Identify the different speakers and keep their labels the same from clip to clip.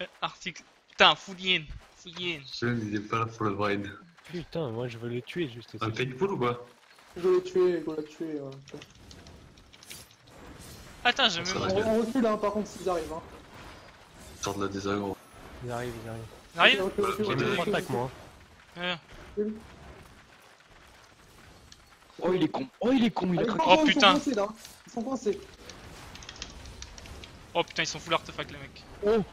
Speaker 1: Euh, Article. Putain, Foulien. Foulien.
Speaker 2: Je il est pas là pour le brain.
Speaker 3: Putain, moi je veux le tuer juste.
Speaker 2: Un paintball ou quoi
Speaker 4: Je vais le tuer, go la tuer. ouais.
Speaker 1: Attends, j'ai même.
Speaker 2: va.
Speaker 4: On, on recule hein, par contre s'ils arrivent. Hein.
Speaker 2: Sors de la désagro.
Speaker 3: Ils arrivent, ils arrivent.
Speaker 1: Arrive
Speaker 4: Recule, recule,
Speaker 3: J'ai
Speaker 4: recule,
Speaker 3: même
Speaker 4: recule,
Speaker 3: pas attaque moi.
Speaker 1: Ouais.
Speaker 5: Oh, il est con. Oh, il est con, il a
Speaker 4: Allez,
Speaker 5: craqué.
Speaker 1: Oh,
Speaker 4: ils
Speaker 1: putain.
Speaker 4: sont coincés là. Ils sont coincés.
Speaker 1: Oh putain, ils sont full artefact les mecs.
Speaker 3: Oh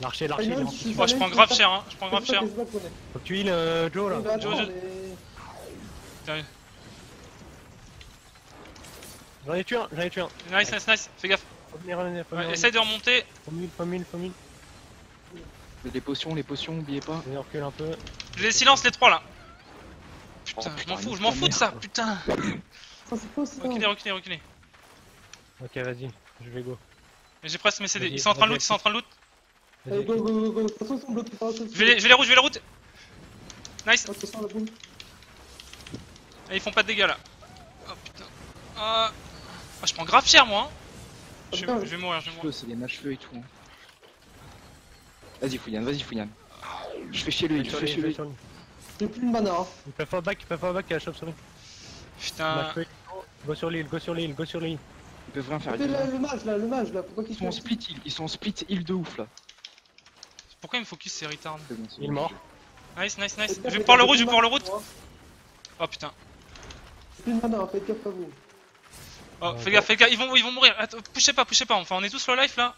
Speaker 3: L'archer, l'archer, il est en
Speaker 4: je-
Speaker 1: Moi je prends grave cher, hein. Je prends grave cher.
Speaker 3: Faut que tu heal euh, Joe là.
Speaker 1: Joe, je-
Speaker 4: mais-
Speaker 3: J'en ai tué un, j'en ai tué un.
Speaker 1: Nice, nice, nice. Fais gaffe.
Speaker 3: Faut venir, revenir, faut
Speaker 1: Ouais, essaye de remonter.
Speaker 3: Faut mille, faut mille, faut mille.
Speaker 5: Les potions, les potions, oubliez pas.
Speaker 3: Venez, recule un peu.
Speaker 1: Je les silence les trois là. Putain,
Speaker 5: Oh,
Speaker 1: je
Speaker 5: putain,
Speaker 1: m'en fous, je m'en fous de ça, putain.
Speaker 4: Ça c'est faux ça.
Speaker 1: Reculez, reculez, reculez.
Speaker 3: Ok, vas-y, je vais go.
Speaker 1: Mais J'ai presque mes CD. Ils sont en train de loot, ils sont en train de loot.
Speaker 4: Allez, go, go, go, go. De toute façon, ils sont bloqués par la chose.
Speaker 1: Je vais les, je vais les route, je vais les route. Nice.
Speaker 4: À.
Speaker 1: Et ils font pas de dégâts là. Oh putain. Ah. Ah, je prends grave cher moi. hein. Je, je vais mourir, je vais mourir.
Speaker 5: C'est des matchs-feu et tout. hein. Vas-y, Fouillane, vas-y, Fouillane. Je fais chez lui, je fais chez lui.
Speaker 3: sur lui.
Speaker 4: J'ai plus de mana. Hein.
Speaker 3: Il peut fall back, il peut fall back, il y a la chauve-souris.
Speaker 1: Putain.
Speaker 3: Go sur l'île, go sur l'île, go sur l'île.
Speaker 5: Ils peuvent rien faire. Ils
Speaker 4: le, mage là, le mage là.
Speaker 5: Ils sont en split heal, ils sont en split heal de ouf là.
Speaker 1: Pourquoi il me focus ces retards
Speaker 3: Il est mort.
Speaker 1: Nice, nice, nice. Je vais pouvoir le route, je vais pouvoir le route. Oh putain.
Speaker 4: De faites gaffe à vous.
Speaker 1: Oh, fais gaffe, fais gaffe, ils vont, ils vont mourir. Attends, poussez pas, poussez pas. Enfin, on est tous low life là.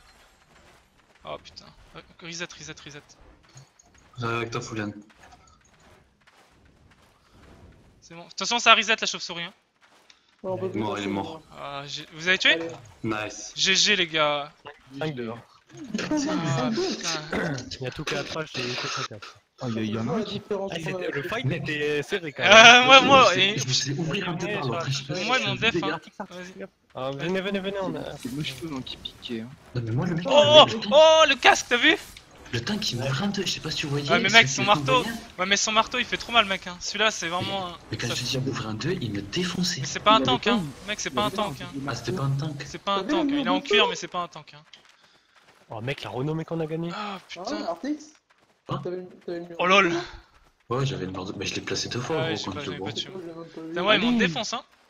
Speaker 1: Oh putain. Euh, Reset, reset, reset.
Speaker 2: J'arrive avec toi, Foulian.
Speaker 1: C'est bon. Attention, ça reset la chauve-souris. Hein.
Speaker 4: Ouais, on peut plus
Speaker 2: mort, il est mort.
Speaker 1: Ah, j'ai- vous avez tué
Speaker 4: Allez.
Speaker 2: Nice.
Speaker 1: GG les gars.
Speaker 3: 5 dehors.
Speaker 1: Ah putain.
Speaker 3: Il y a tout qu'à approche et tout qu'à quatre.
Speaker 5: Oh, il y en a un
Speaker 4: La
Speaker 5: qui.
Speaker 3: Ah, Le fight était serré quand même.
Speaker 1: Euh, moi, moi,
Speaker 2: Je
Speaker 1: et.
Speaker 2: suis- Je me suis fait ouvrir un peu par je
Speaker 1: Moi,
Speaker 2: je
Speaker 1: mon
Speaker 2: fais
Speaker 1: def, hein. Vas-y.
Speaker 3: Ah, venez, venez, venez, on a.
Speaker 5: C'est le cheveux hein, qui piquait. Hein.
Speaker 2: Non, mais moi, le mec,
Speaker 1: Oh, oh, oh, le casque, t'as vu?
Speaker 2: Le tank il un deux, je sais pas si tu voyais.
Speaker 1: Ouais, mais mec, son marteau. Ouais, mais son marteau, il fait trop mal, mec. Hein. Celui-là, c'est vraiment. un-
Speaker 2: Mais quand je te dis m'ouvre un 2, il me défonçait.
Speaker 1: Mais c'est pas un tank,
Speaker 5: pas
Speaker 1: hein. Mec, c'est pas un tank,
Speaker 5: pas
Speaker 1: hein.
Speaker 2: Ah, c'était pas un tank.
Speaker 1: C'est pas un tank. hein. Il est en cuir, mais c'est pas un tank. Hein.
Speaker 3: Oh, mec, la renommée qu'on a gagné.
Speaker 1: Ah
Speaker 4: Ah,
Speaker 1: putain. Oh lol.
Speaker 2: Ouais, j'avais une barre de. Mais je l'ai placé deux fois,
Speaker 1: Ouais,
Speaker 2: gros, quand vois.
Speaker 1: ouais, ils m'ont défonce, hein.